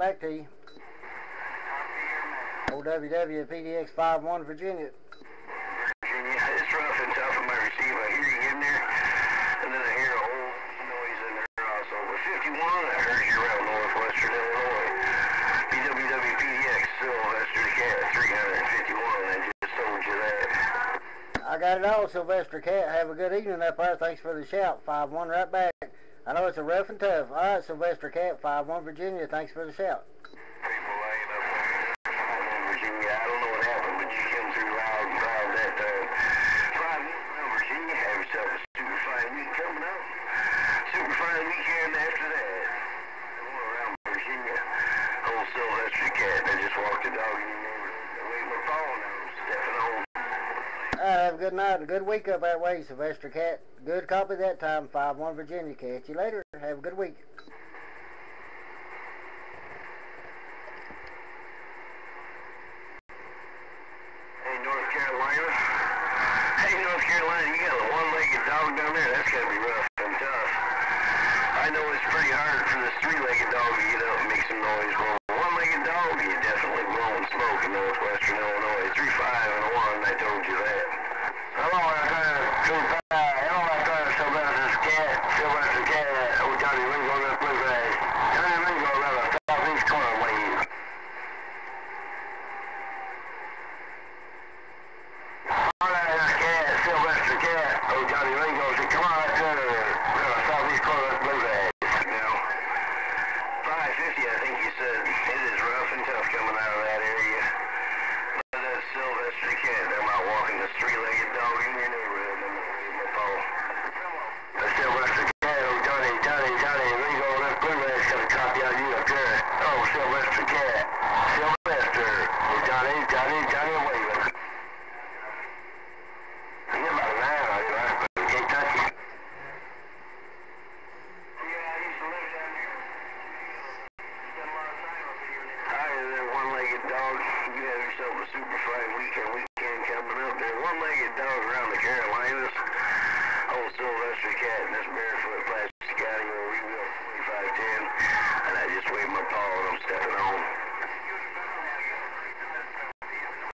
back to you. Old WWPDX 51 Virginia. Virginia, it's rough and tough on my receive. I hear you in there, and then I hear a whole noise in there also. But 51, I heard you around northwestern Illinois. BWWPDX, Sylvester Cat, 351. I just told you that. I got it all, Sylvester Cat. Have a good evening up there. Thanks for the shout. 5-1 right back. I know it's a rough and tough. All right, Sylvester Cat, 5-1 Virginia. Thanks for the shout. Walked the dog in your neighborhood. The way my phone knows, stepping on. All right, have a good night and good week up that way, Sylvester Cat. Good copy that time, 5-1 Virginia. Catch you later. Have a good week. Hey, North Carolina. Hey, North Carolina, you got a one-legged dog down there? That's got to be rough and tough. I know it's pretty hard for this three-legged dog to get up and make some noise. Well, one-legged dog, you definitely blowing smoke in northwestern Illinois. 3-5 and 1, I told you that. Oh, Johnny Ringo, that bluegrass. Johnny Ringo, a southeast corner wave. Right, that cat, Sylvester cat. Oh, Johnny Ringo said, come on there. We're on the southeast corner of bluegrass. Now, 550, I think you said. It is rough and tough coming out of that area. But that Sylvester cat, they're not walking this three-legged dog in your neighborhood. I'm gonna leave my phone. The Sylvester cat, oh, Johnny, Johnny, Johnny Ringo, that bluegrass got a copy out of you up there. Oh, Sylvester cat. Sylvester. Oh, Johnny, Johnny, Johnny waving. He's about an hour, you know, but you can't touch him. Yeah, I used to live down here. Spent a lot of time up here. Hi there, one-legged dog. You a super fine weekend. Weekend coming up there. One-legged dog around the Carolinas. Old Sylvester Cat.